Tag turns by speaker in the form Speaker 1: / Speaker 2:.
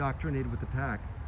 Speaker 1: indoctrinated with the pack.